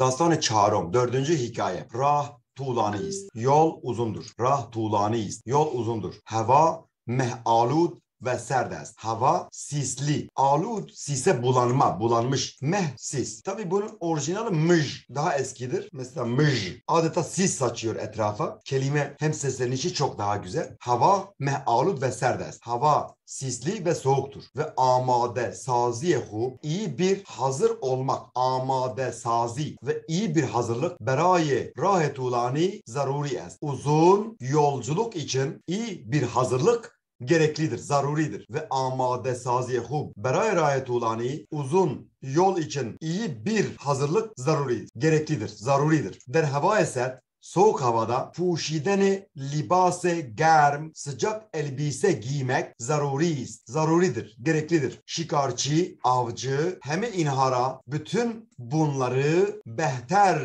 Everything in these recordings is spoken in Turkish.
Dastanı çağrım. Dördüncü hikaye. Rah tuğlanıyız. Yol uzundur. Rah tuğlanıyız. Yol uzundur. Hava mehalud ve serd است. Hava sisli. Alud sise bulanma, bulanmış. Meh sis. Tabi bunun orijinali müj. Daha eskidir. Mesela müj. Adeta sis saçıyor etrafa. Kelime hem seslenişi çok daha güzel. Hava meh alud ve serd است. Hava sisli ve soğuktur. Ve amade saziye hu iyi bir hazır olmak. Amade sazi ve iyi bir hazırlık beraye rahetulani zaruri est. Uzun yolculuk için iyi bir hazırlık gereklidir, zaruridir. Ve amade saziye hub beray rayetulani uzun yol için iyi bir hazırlık zaruri, gereklidir, zaruridir. Der hava eser soğuk havada puşideni libase germ sıcak elbise giymek zaruriyiz. Zaruridir, gereklidir. Şikarçı, avcı, hem inhara bütün bunları behter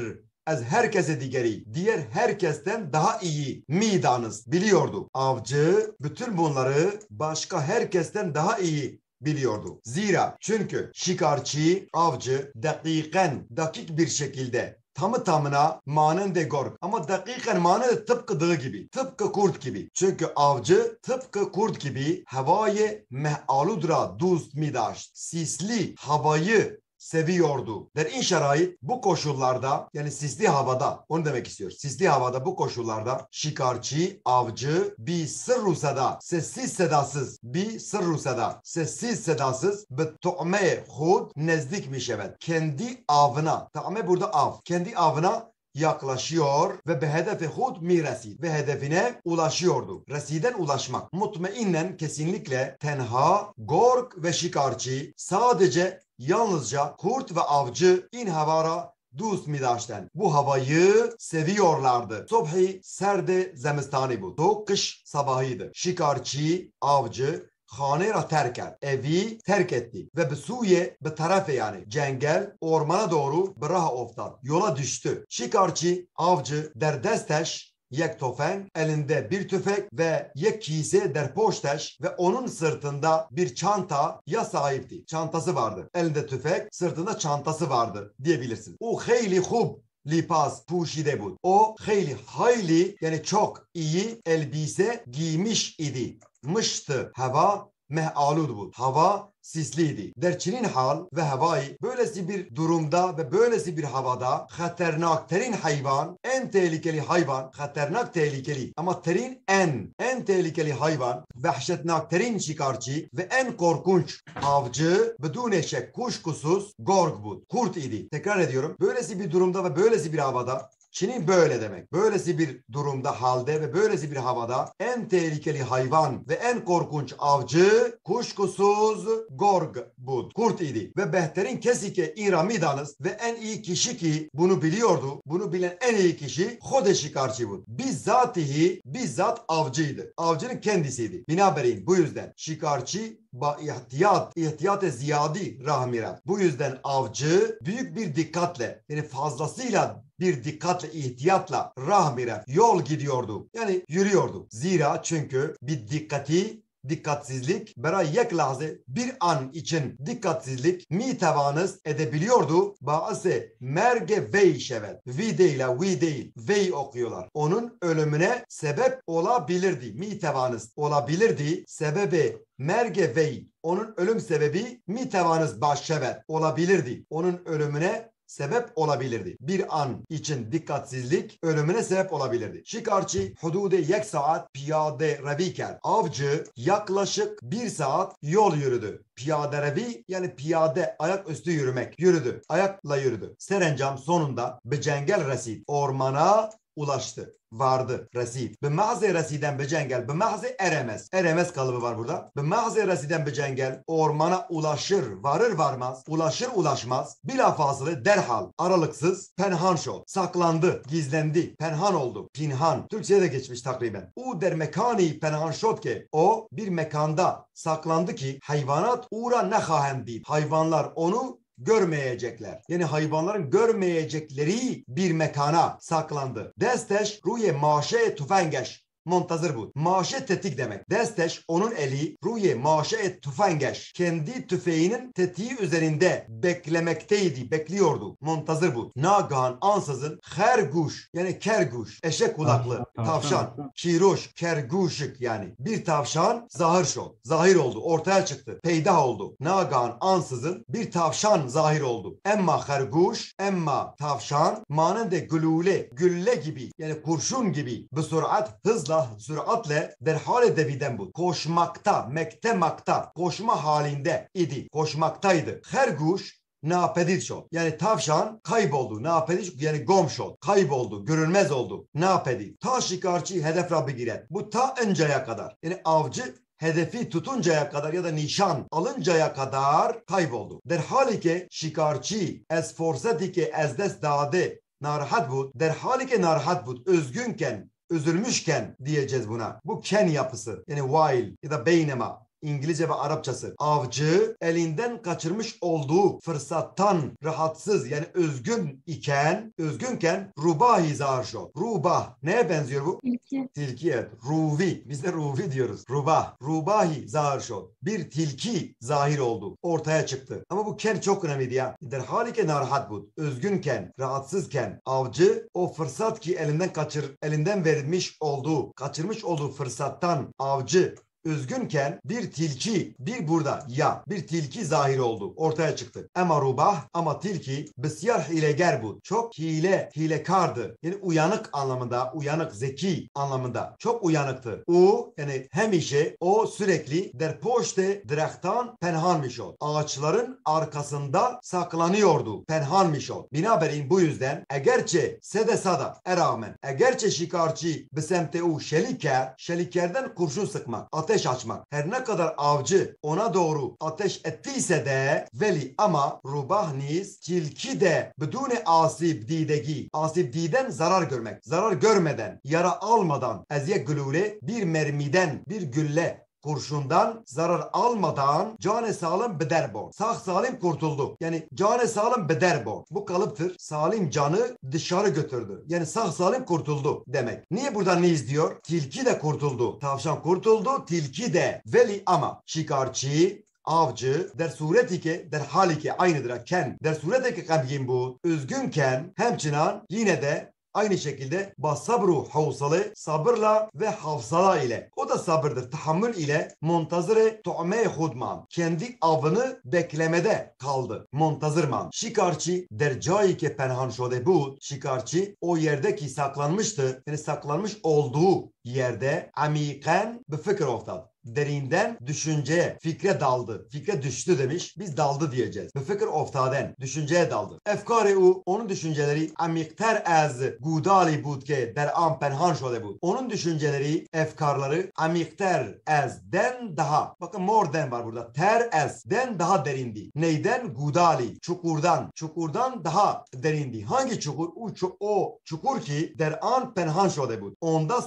az herkese digeri, diğer herkesten daha iyi midanız biliyordu. Avcı bütün bunları başka herkesten daha iyi biliyordu. Zira çünkü şikarçı, avcı dakiken, dakik bir şekilde tamı tamına manende gorg. Ama dakiken manende tıpkı dığı gibi. Tıpkı kurt gibi. Çünkü avcı tıpkı kurt gibi havayı mehaludra dust midaşt. Sisli havayı seviyordu. Der in şerait bu koşullarda yani sisli havada onu demek istiyor. Sisli havada bu koşullarda şikarçı, avcı bir sırru seda, sessiz sedasız bir sırru seda, sessiz sedasız bir tu'me hud nezdik mi şevet. Kendi avına, tu'me burada av, kendi avına yaklaşıyor ve be hedefe hud mi resid ve hedefine ulaşıyordu. Residen ulaşmak. Mutmainnen kesinlikle tenha, gorg ve şikarçı sadece yalnızca kurt ve avcı in havara دوست می داشتن bu havayı seviyorlardı. Sobhi serde zemistani bu. Soğuk kış sabahıydı. Şikarçı, avcı خانه را terk کرد evi terk etti ve bir suye bir tarafı yani cengel ormana doğru bir raha افتاد yola düştü şikarçı avcı der desteş yek tofeng, elinde bir tüfek ve yek kise der poşteş ve onun sırtında bir çanta ya sahipti. Çantası vardı. Elinde tüfek, sırtında çantası vardı diyebilirsin. O heyli hub lipas puşide bud. O heyli hayli yani çok iyi elbise giymiş idi. Mıştı hava mehalud bud. Hava sisliydi. Derçinin hal ve havayı böylesi bir durumda ve böylesi bir havada haternakterin hayvan, en tehlikeli hayvan, haternak tehlikeli ama terin en, en tehlikeli hayvan, vahşetnakterin şikarçı ve en korkunç avcı, bedune şek kuşkusuz gorg bud. Kurt idi. Tekrar ediyorum. Böylesi bir durumda ve böylesi bir havada Çin'in böyle demek. Böylesi bir durumda, halde ve böylesi bir havada en tehlikeli hayvan ve en korkunç avcı kuşkusuz Gorg bud. Kurt idi. Ve Behter'in kesike iramidanız ve en iyi kişi ki bunu biliyordu. Bunu bilen en iyi kişi Hode şikarçı bud. Bizzatihi bizzat avcıydı. Avcının kendisiydi. Binaberin bu yüzden şikarçı ihtiyat, ihtiyat ziyadi rahmirat. Bu yüzden avcı büyük bir dikkatle yani fazlasıyla bir dikkatle, ihtiyatla rahmire yol gidiyordu. Yani yürüyordu. Zira çünkü bir dikkati dikkatsizlik beray yek lahze bir an için dikkatsizlik mi tevanız edebiliyordu. Bazı merge vey şevet. Vi değil, vi değil. Vey okuyorlar. Onun ölümüne sebep olabilirdi. Mi tevanız olabilirdi. Sebebi merge vey. Onun ölüm sebebi mi tevanız başşevet olabilirdi. Onun ölümüne sebep olabilirdi. Bir an için dikkatsizlik ölümüne sebep olabilirdi. Şikarçı hudude yek saat piyade reviker. Avcı yaklaşık bir saat yol yürüdü. Piyade revi yani piyade ayak üstü yürümek. Yürüdü. Ayakla yürüdü. Serencam sonunda becengel resid. Ormana ulaştı. Vardı resid. Bi mağzi residen becengel. Bi mağzi eremez. Eremez kalıbı var burada. Bi mağzi residen becengel. Ormana ulaşır. Varır varmaz. Ulaşır ulaşmaz. Bilafazılı derhal. Aralıksız. Penhan. Saklandı. Gizlendi. Penhan oldu. Pinhan. Türkçe'ye de geçmiş takriben. U der mekani penhan ki. O bir mekanda saklandı ki hayvanat uğra ne hahem. Hayvanlar onu görmeyecekler. Yani hayvanların görmeyecekleri bir mekana saklandı. Desteş ruye maşe tüfengeş Montazır bu. Maşe tetik demek. Desteş onun eli ruye maşe et tüfengeş. Kendi tüfeğinin tetiği üzerinde beklemekteydi. Bekliyordu. Montazır bu. Nagahan ansızın herguş yani kerguş. Eşek kulaklı. Tavşan. Çiroş. Kerguşuk yani. Bir tavşan zahir şol. Zahir oldu. Ortaya çıktı. Peydah oldu. Nagahan ansızın bir tavşan zahir oldu. Emma herguş. Emma tavşan. Manende gülule. Gülle gibi. Yani kurşun gibi. Bu sürat hızla süratle derhal deviden bu. Koşmakta. Mektemakta. Koşma halinde idi. Koşmaktaydı. Herguş napedid şol. Yani tavşan kayboldu. Napedid yani gom şol. Kayboldu. Görünmez oldu. Napedid. Ta şikarçı hedef Rabbi girer. Bu ta önceye kadar. Yani avcı hedefi tutuncaya kadar ya da nişan alıncaya kadar kayboldu. Derhali ki şikarçı ez forsati ki ez dade narahat bud. Derhali ki narahat bud. Özgünken üzülmüşken diyeceğiz buna. Bu ken yapısı. Yani while ya da beynema İngilizce ve Arapçası. Avcı elinden kaçırmış olduğu fırsattan rahatsız yani özgün iken, özgünken rubahi zarşo. Rubah. Neye benziyor bu? İlki. Tilki evet. Ruvi. Biz de ruvi diyoruz. Rubah. Rubahi zahir Bir tilki zahir oldu. Ortaya çıktı. Ama bu ken çok önemliydi ya. Derhalike narahat bud. Özgünken, rahatsızken avcı o fırsat ki elinden kaçır, elinden verilmiş olduğu, kaçırmış olduğu fırsattan avcı üzgünken bir tilki bir burada ya bir tilki zahir oldu ortaya çıktı. Ama rubah ama tilki besyar hileger bu. Çok hile hilekardı. Yani uyanık anlamında uyanık zeki anlamında çok uyanıktı. O yani hem işe o sürekli der poşte direktan penhanmış ol. Ağaçların arkasında saklanıyordu. Penhanmış ol. Binaberin bu yüzden egerçe sede sada e rağmen egerçe şikarçı besemte u şeliker şelikerden kurşun sıkmak ateş açmak. Her ne kadar avcı ona doğru ateş ettiyse de veli ama rubah niz tilki de bedune asib didegi. Asib diden zarar görmek. Zarar görmeden yara almadan eziye gülüle bir mermiden bir gülle kurşundan zarar almadan cane salim beder bol. Sağ salim kurtuldu. Yani cane salim beder bol. Bu kalıptır. Salim canı dışarı götürdü. Yani sağ salim kurtuldu demek. Niye burada ne izliyor? Tilki de kurtuldu. Tavşan kurtuldu. Tilki de. Veli ama şikarçı avcı der sureti ki der hali ki aynıdır ken der sureti ki kabyin bu üzgünken hemçinan yine de Aynı şekilde basabru havsalı sabırla ve havsala ile. O da sabırdır. Tahammül ile montazire tu'me hudman. Kendi avını beklemede kaldı. Montazırman. Şikarçı der cayi ke penhan şode bu. Şikarçı o yerdeki saklanmıştı. Yani saklanmış olduğu yerde amiken bir fikir oftad derinden düşünceye, fikre daldı. Fikre düştü demiş. Biz daldı diyeceğiz. Bu fikir oftaden, düşünceye daldı. Efkari u, onun düşünceleri amikter az gudali bud ke der an penhan şode bud. Onun düşünceleri, efkarları amikter az den daha. Bakın more den var burada. Ter az den daha derindi. Neyden? Gudali. Çukurdan. Çukurdan daha derindi. Hangi çukur? O, o çukur ki der an penhan şode bud. Onda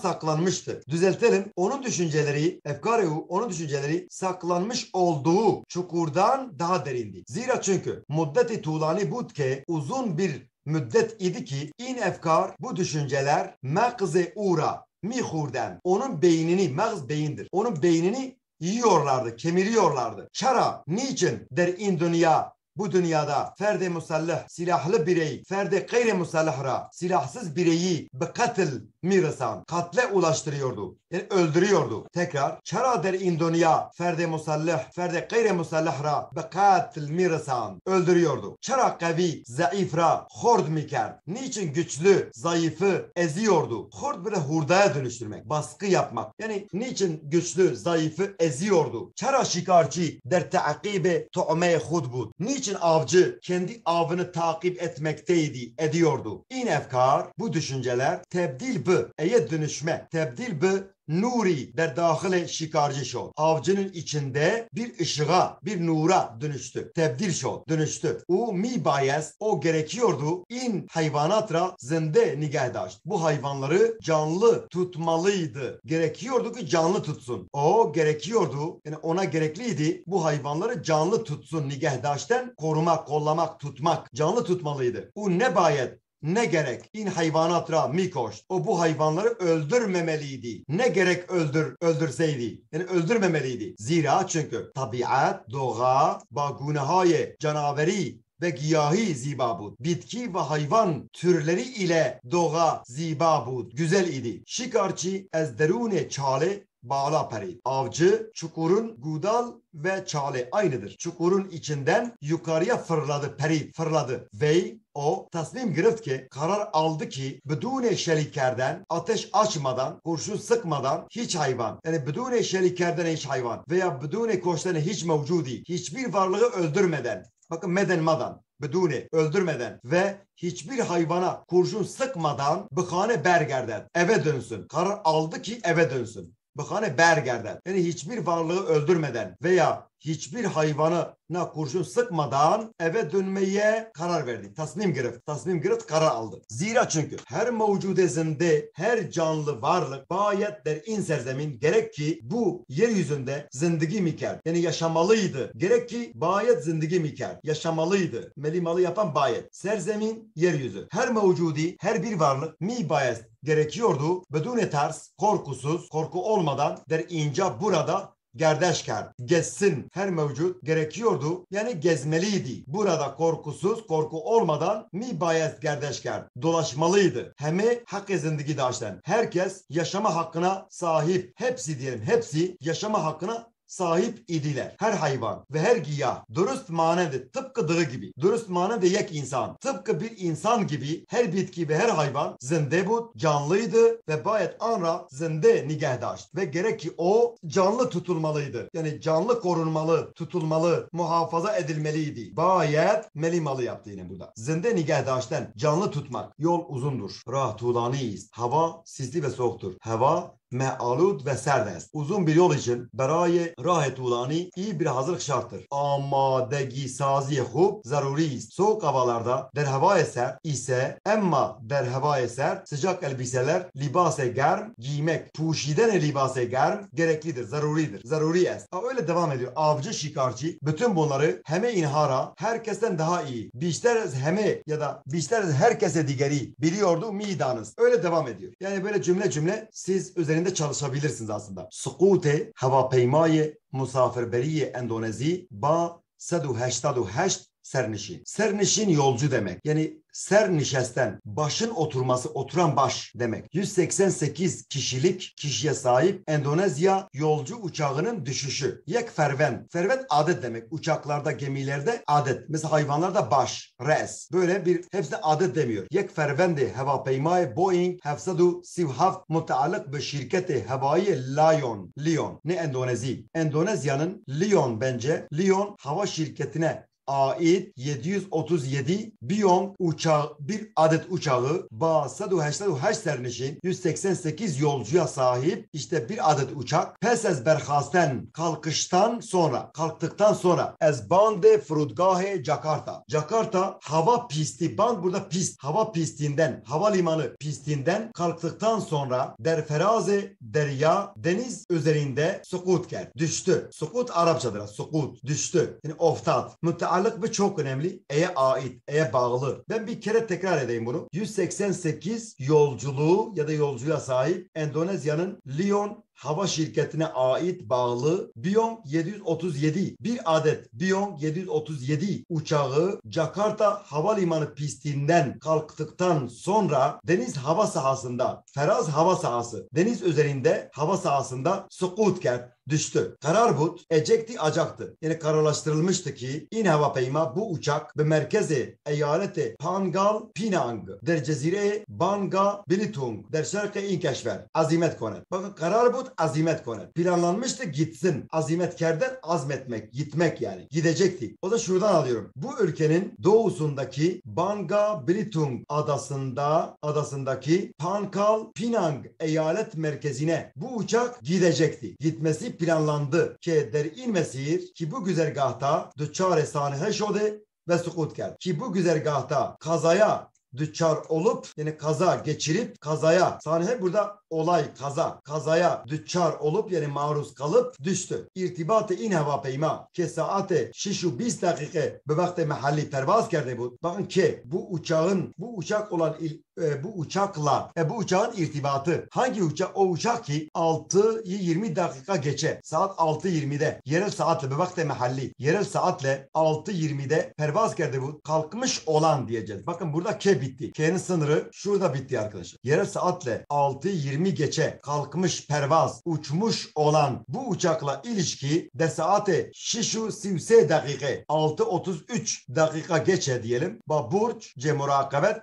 saklanmıştı. Düzeltelim. Onun düşünceleri, efkari onun düşünceleri saklanmış olduğu çukurdan daha derindi. Zira çünkü muddeti tuğlani bud ke uzun bir müddet idi ki in efkar bu düşünceler mekze ura mihurden onun beynini mağz beyindir. Onun beynini yiyorlardı, kemiriyorlardı. Çara niçin der in dünya bu dünyada ferde musallah silahlı birey, ferde gayri musallahra silahsız bireyi be katil mirasan, katle ulaştırıyordu. Yani öldürüyordu. Tekrar çara der indonya ferde musallah, ferde gayri musallahra be katil mirasan öldürüyordu. Çara kavi, zayıfra hord miker. Niçin güçlü, zayıfı eziyordu? Hord böyle hurdaya dönüştürmek, baskı yapmak. Yani niçin güçlü, zayıfı eziyordu? Çara şikarcı der takibe tu'me hudbud. Niçin avcı kendi avını takip etmekteydi, ediyordu? İn efkar, bu düşünceler tebdil bi, eye dönüşme, tebdil bi nuri der dahile şikarcı şol. Avcının içinde bir ışığa, bir nura dönüştü. Tebdil şol, dönüştü. O mi bayez, o gerekiyordu. İn hayvanatra zinde nigahdaşt. Bu hayvanları canlı tutmalıydı. Gerekiyordu ki canlı tutsun. O gerekiyordu, yani ona gerekliydi. Bu hayvanları canlı tutsun nigahdaşten korumak, kollamak, tutmak. Canlı tutmalıydı. O ne bayet? Ne gerek in hayvanat ra mikoşt. O bu hayvanları öldürmemeliydi. Ne gerek öldür öldürseydi. Yani öldürmemeliydi. Zira çünkü tabiat, doğa, ba gunahay canaveri ve giyahi ziba bud. Bitki ve hayvan türleri ile doğa ziba bud. Güzel idi. Şikarçı ez derune çale bağla peri. Avcı çukurun gudal ve çale aynıdır. Çukurun içinden yukarıya fırladı peri fırladı ve o tasmim girift ki karar aldı ki bedune şelikerden ateş açmadan kurşun sıkmadan hiç hayvan yani bedune şelikerden hiç hayvan veya bedune koştan hiç mevcudi hiçbir varlığı öldürmeden bakın meden madan bedune öldürmeden ve hiçbir hayvana kurşun sıkmadan bıkhane bergerden eve dönsün. Karar aldı ki eve dönsün. Bıkhane bergerden yani hiçbir varlığı öldürmeden veya hiçbir hayvanı na kurşun sıkmadan eve dönmeye karar verdi. Tasmim girif. Tasmim girif karar aldı. Zira çünkü her mevcudesinde her canlı varlık bayet der in serzemin gerek ki bu yeryüzünde zindigi miker. Yani yaşamalıydı. Gerek ki bayet zindigi miker. Yaşamalıydı. Melimalı yapan bayet. Serzemin yeryüzü. Her mevcudi her bir varlık mi bayet gerekiyordu. Bedune ters, korkusuz, korku olmadan der inca burada gerdeşker, gezsin her mevcut gerekiyordu. Yani gezmeliydi. Burada korkusuz, korku olmadan mi bayez gerdeşker dolaşmalıydı. Hemi hak zindagi daşten. Herkes yaşama hakkına sahip. Hepsi diyelim hepsi yaşama hakkına sahip idiler. Her hayvan ve her giyah dürüst manede tıpkı dığı gibi. Dürüst manede yek insan. Tıpkı bir insan gibi her bitki ve her hayvan zinde bud, canlıydı ve bayet anra zinde nigehdaşt. Ve gerek ki o canlı tutulmalıydı. Yani canlı korunmalı, tutulmalı, muhafaza edilmeliydi. Bayet melimalı yaptı yine burada. Zinde nigehdaşten canlı tutmak. Yol uzundur. Rah tuğlaniyiz. Hava sisli ve soğuktur. Hava me'alud ve serdest. Uzun bir yol için berayı rahet ulani iyi bir hazırlık şarttır. Amadegi sazi hub zaruriyiz. Soğuk havalarda der hava eser ise emma der hava eser sıcak elbiseler libase germ giymek puşiden libase germ gereklidir, zaruridir. Zaruri es. Ha, öyle devam ediyor. Avcı şikarcı bütün bunları heme inhara herkesten daha iyi. Bişteriz heme ya da bişteriz herkese digeri biliyordu midanız. Öyle devam ediyor. Yani böyle cümle cümle siz üzerinde üzerinde çalışabilirsiniz aslında. Sukute havapemayı misafirberiyê Endonezî ba 188 sernişin. Sernişin yolcu demek. Yani ser nişesten başın oturması oturan baş demek. 188 kişilik kişiye sahip Endonezya yolcu uçağının düşüşü. Yek ferven. Ferven adet demek. Uçaklarda, gemilerde adet. Mesela hayvanlarda baş, res. Böyle bir hepsi adet demiyor. Yek fervendi hava peymay Boeing 737 mutaallık bir şirketi havai Lion. Lion. Ne Endonezi? Endonezya'nın Lion bence. Lion hava şirketine ait 737 Biyong uçağı bir adet uçağı ba 188 sernişin 188 yolcuya sahip işte bir adet uçak. Pes ez berhasten kalkıştan sonra kalktıktan sonra ez bande frudgahe Jakarta. Jakarta hava pisti band burada pist. Hava pistinden havalimanı pistinden kalktıktan sonra der feraze derya deniz üzerinde sukut ker düştü. Sukut Arapçadır sukut düştü. Yani oftat. Müteal Ağırlık bu çok önemli. E'ye ait, E'ye bağlı. Ben bir kere tekrar edeyim bunu. 188 yolculuğu ya da yolcuya sahip Endonezya'nın Lyon hava şirketine ait bağlı Biong 737 bir adet Biong 737 uçağı Jakarta Havalimanı pistinden kalktıktan sonra deniz hava sahasında Feraz hava sahası deniz üzerinde hava sahasında sukutken düştü. Karar bu ecekti acaktı. Yani kararlaştırılmıştı ki in hava peyma bu uçak ve merkezi eyaleti Pangal Pinang der cezire Banga Belitung der şarkı in keşfer azimet konet. Bakın karar bu azimet konet. Planlanmıştı gitsin. Azimetkerden azmetmek, gitmek yani. Gidecekti. O da şuradan alıyorum. Bu ülkenin doğusundaki Banga Belitung adasında adasındaki Pankal Pinang eyalet merkezine bu uçak gidecekti. Gitmesi planlandı ki der in mesir ki bu güzergahta düçare sanihe şode ve sukut kerd. Ki bu güzergahta kazaya düçar olup yani kaza geçirip kazaya saniye burada olay kaza kazaya düçar olup yani maruz kalıp düştü. İrtibatı in hava peyma ke saate şişu 20 dakika be vakti mahalli pervaz kerdi bu. Bakın ki bu uçağın bu uçak olan il, e, bu uçakla e, bu uçağın irtibatı hangi uçak o uçak ki 6'yı 20 dakika geçe saat 6.20'de yerel saatle be vakti mahalli yerel saatle 6.20'de pervaz kerdi bu kalkmış olan diyeceğiz. Bakın burada ke bitti. K'nin sınırı şurada bitti arkadaşlar. Yerel saatle 6.20 geçe kalkmış pervaz uçmuş olan bu uçakla ilişki de saate şişu sivse dakika 6.33 dakika geçe diyelim. Ba burç ce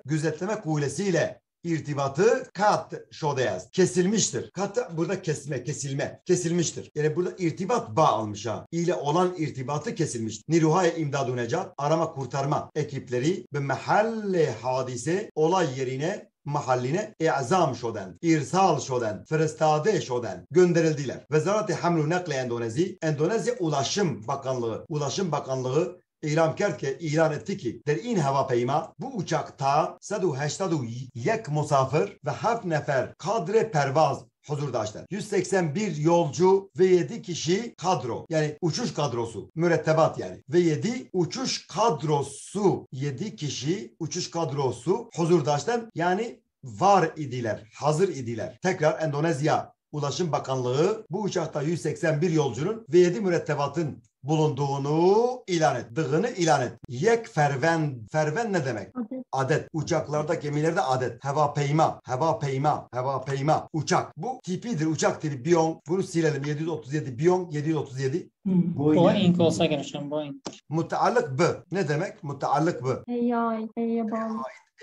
gözetleme kendisiyle irtibatı kat şodeyaz kesilmiştir. Kat burada kesme kesilme kesilmiştir. Yani burada irtibat bağ almış ha. İle olan irtibatı kesilmiş. Niruhay imdadu necat arama kurtarma ekipleri ve mahalle hadise olay yerine mahalline i'zam şoden, irsal şoden, frestade şoden gönderildiler. Vezareti hamlu nakli endonezi, Endonezya Ulaşım Bakanlığı, Ulaşım Bakanlığı ilan کرد که ilan etti ki در این هواپیما bu uçakta 181 musafir ve 7 nefer kadre pervaz huzur daşlar. 181 yolcu ve 7 kişi kadro. Yani uçuş kadrosu. Mürettebat yani. Ve 7 uçuş kadrosu. 7 kişi uçuş kadrosu huzurdaştan yani var idiler. Hazır idiler. Tekrar Endonezya Ulaşım Bakanlığı bu uçakta 181 yolcunun ve 7 mürettebatın bulunduğunu ilan et. Dığını ilan et. Yek ferven. Ferven ne demek? Adet. Adet. Uçaklarda, gemilerde adet. Heva peyma. Heva peyma. Heva peyma. Uçak. Bu tipidir. Uçak tipi. Biyong. Bunu silelim. 737. Biyong 737. Boeing olsa gerçekten Boeing. Mutaallık B. Ne demek? Mutaallık B. E'ye ait.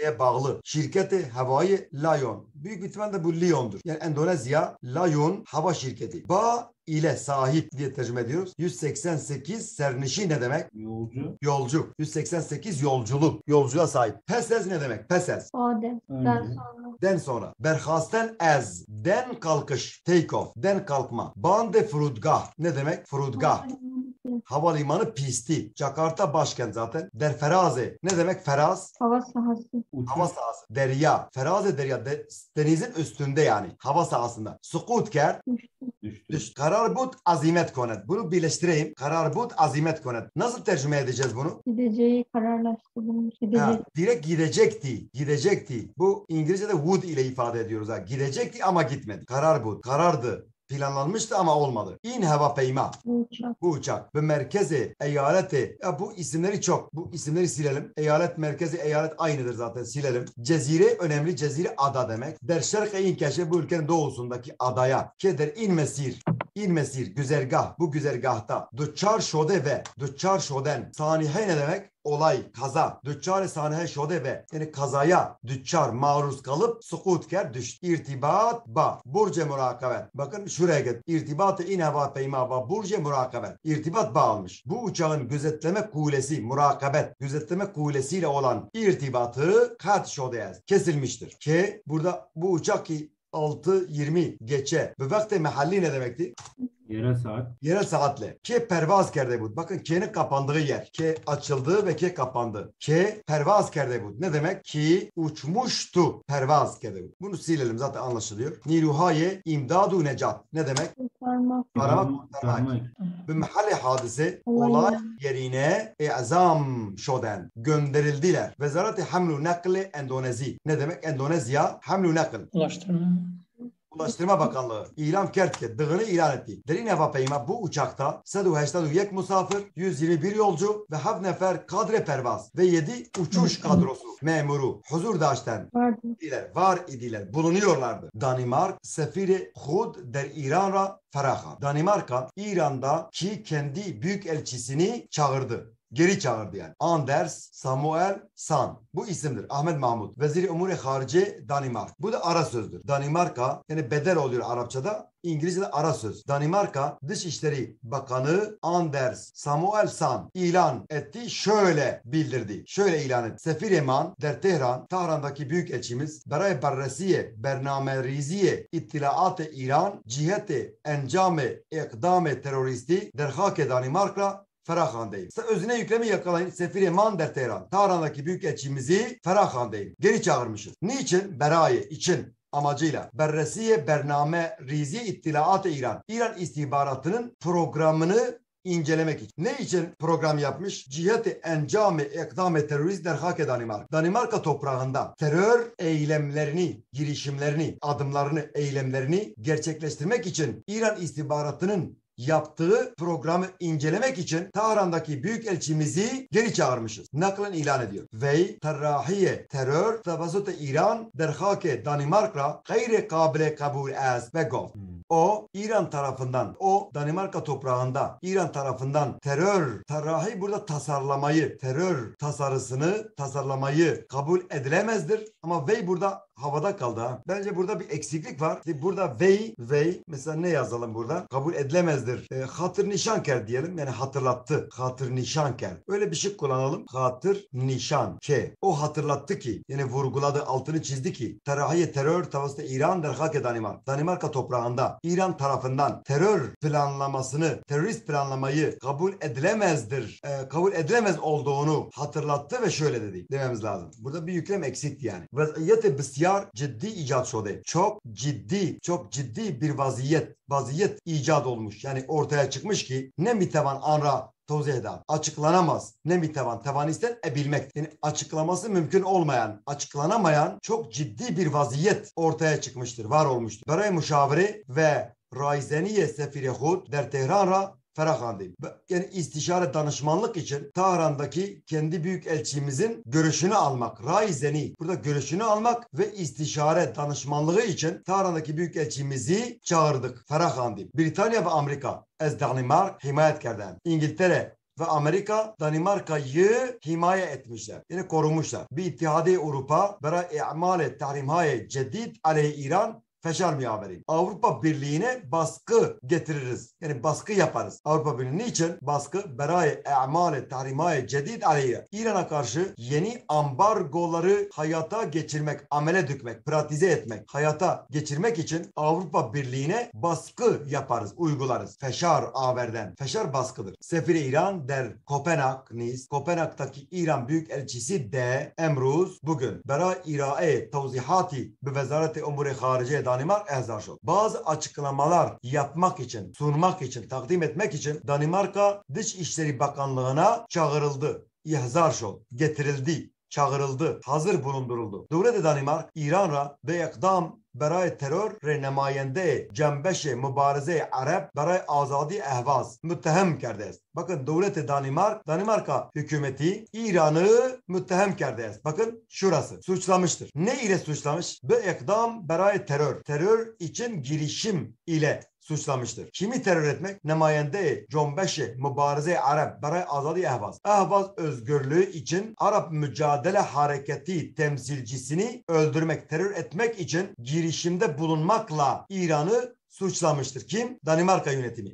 E'ye bağlı. E bağlı. Şirketi havayı Lion. Büyük bir ihtimalle bu Lyon'dur. Yani Endonezya Lion hava şirketi. Ba ile sahip diye tercüme ediyoruz. 188 sernişi ne demek? Yolcu. Yolcu. 188 yolculuk. Yolcuya sahip. Pesez ne demek? Pesez. Önce. Den sonra. Den sonra. Berhasten ez. Den kalkış. Take off. Den kalkma. Bande frudgah. Ne demek? Frudgah. Havalimanı pisti. Jakarta başkent zaten. Der feraze. Ne demek feraz? Hava sahası. Hava sahası. Derya. Feraze derya. De- denizin üstünde yani. Hava sahasında. Sukut ker. Düştü. Düştü. Düş. Karar but azimet konet. Bunu birleştireyim. Karar but azimet konet. Nasıl tercüme edeceğiz bunu? Gideceği. Ha, Gidecek. direkt gidecekti. Gidecekti. Bu İngilizce'de would ile ifade ediyoruz. Ha. Gidecekti ama gitmedi. Karar bu. Karardı. Planlanmıştı ama olmadı. İn hava peyma. Bu uçak. Bu uçak ve merkezi, eyaleti. Ya bu isimleri çok. Bu isimleri silelim. Eyalet, merkezi, eyalet aynıdır zaten silelim. Cezire önemli. Cezire ada demek. Der şerke in keşe bu ülkenin doğusundaki adaya. Keder in mesir. İn mesir, güzergah. Bu güzergahta. Düçar şode ve. Düçar şoden. Sanihe ne demek? Olay, kaza, düçar sanihe şode ve yani kazaya düçar maruz kalıp sukut ker düştü. İrtibat ba. Burce murakabet. Bakın şuraya git. İrtibatı in hava peyma ba. Burce murakabet. İrtibat bağlanmış. Bu uçağın gözetleme kulesi, murakabet, gözetleme kulesiyle olan irtibatı kat şodeyaz. Kesilmiştir. Ki burada bu uçak ki 6.20 geçe. Bu vakti mahalli ne demekti? Yere saat. Yerel saatle. Ke pervaz kerde bu. Bakın ke'nin kapandığı yer. Ke açıldı ve ke kapandı. Ke pervaz kerde bu. Ne demek? Ki uçmuştu. Pervaz kerde bu. Bunu silelim zaten anlaşılıyor. Niruhaye imdadu necat. Ne demek? Kurtarmak. Kurtarmak. kurtarmak. Bir mahalle hadise Olay yerine izam şoden gönderildiler. Vezareti hamlu nakli Endonezi. Ne demek? Endonezya hamlu nakl. Ulaştırma. Ulaştırma Bakanlığı ilan kert ki dığını ilan etti. Derin hava peyma bu uçakta 181 musafir, 121 yolcu ve 7 nefer kadre pervaz ve 7 uçuş kadrosu memuru huzur daşten idiler, var idiler, bulunuyorlardı. Danimark sefiri Hud der İran'a feraha. Danimarka İran'da ki kendi büyük elçisini çağırdı. Geri çağırdı yani. Anders Samuel San. Bu isimdir. Ahmet Mahmut. Veziri Umuri Harici Danimark. Bu da ara sözdür. Danimarka yani bedel oluyor Arapçada. İngilizce'de ara söz. Danimarka Dışişleri Bakanı Anders Samuel San ilan etti. Şöyle bildirdi. Şöyle ilan etti. Sefir Eman der Tehran, Tahran'daki büyük elçimiz Beray Barresiye Bername Riziye İttilaat-ı İran cihete encame ekdame teröristi der hake Danimark'a Ferahhan'dayım. Özüne yüklemi yakalayın. Sefiri Mander Tehran. Tahran'daki büyükelçimizi Ferahhan'dayım. Geri çağırmışız. Niçin? Beraye için amacıyla Berresiye Bername Rizi İttilaat İran. İran istihbaratının programını incelemek için. Ne için program yapmış? Cihati encami ekdame terörist derhake Danimarka. Danimarka toprağında terör eylemlerini, girişimlerini, adımlarını, eylemlerini gerçekleştirmek için İran istihbaratının yaptığı programı incelemek için Tahran'daki büyükelçimizi geri çağırmışız. Naklen ilan ediyor. Ve terrahiye terör tevasut İran derhake Danimarka gayri kabile kabul az ve gov. O İran tarafından, o Danimarka toprağında İran tarafından terör, terrahi burada tasarlamayı, terör tasarısını, tasarlamayı kabul edilemezdir. Ama Vey burada havada kaldı ha. Bence burada bir eksiklik var. İşte burada Vey, Vey mesela ne yazalım burada? Kabul edilemezdir. E, hatır nişanker diyelim. Yani hatırlattı. Hatır nişanker. Öyle bir şey kullanalım. Hatır nişan ke. O hatırlattı ki yani vurguladı, altını çizdi ki terrahiye terör tavasında İran derhake Danimarka. Danimarka toprağında İran tarafından terör planlamasını, terörist planlamayı kabul edilemezdir. E, kabul edilemez olduğunu hatırlattı ve şöyle dedi dememiz lazım. Burada bir yüklem eksikti yani. Vaziyeti besyar ciddi icat şode. Çok ciddi, çok ciddi bir vaziyet, vaziyet icat olmuş. Yani ortaya çıkmış ki ne mitevan anra tozih eder. Açıklanamaz. Ne mitevan? Tevan isten e bilmek. Yani açıklaması mümkün olmayan, açıklanamayan çok ciddi bir vaziyet ortaya çıkmıştır, var olmuştur. Beray müşaviri ve Raizeniye Sefiri Hud der Tehran'a Ferahhan'dayım. Yani istişare danışmanlık için Tahran'daki kendi büyük elçimizin görüşünü almak. Raizeni. Burada görüşünü almak ve istişare danışmanlığı için Tahran'daki büyük elçimizi çağırdık. Ferahhan'dayım. Britanya ve Amerika. Ez Danimark himayet kerden. İngiltere ve Amerika Danimarka'yı himaye etmişler. Yani korumuşlar. Bir ittihadi Avrupa bera i'male tahrimhaye cedid aleyh İran feşar müyaverin. Avrupa Birliği'ne baskı getiririz. Yani baskı yaparız. Avrupa Birliği niçin? Baskı beraye e'male tahrimaye cedid aleyye. İran'a karşı yeni ambargoları hayata geçirmek, amele dökmek, pratize etmek, hayata geçirmek için Avrupa Birliği'ne baskı yaparız, uygularız. Feşar averden. Feşar baskıdır. Sefiri İran der Kopenhag, Nice. Kopenhag'daki İran Büyükelçisi de Emruz bugün bera irae tavzihati bi vezareti umuri harice Danimarka ehzar oldu. Bazı açıklamalar yapmak için, sunmak için, takdim etmek için Danimarka Dışişleri Bakanlığı'na çağrıldı. İhzar şol, getirildi, çağrıldı, hazır bulunduruldu. Devlet Danimark, İran'a ve ikdam برای ترور ر نماینده جنبش مبارزه عرب برای آزادی اهواز متهم کرده است. Bakın devlet Danimark, Danimarka hükümeti İran'ı müttehem kerdes. است. Bakın şurası suçlamıştır. Ne ile suçlamış? Ve ekdam beray terör. Terör için girişim ile suçlamıştır. Kimi terör etmek? Nemayende Conbeşi Mübarize Arap Beray Azadi Ehvaz. Ehvaz özgürlüğü için Arap Mücadele Hareketi temsilcisini öldürmek, terör etmek için girişimde bulunmakla İran'ı suçlamıştır. Kim? Danimarka yönetimi.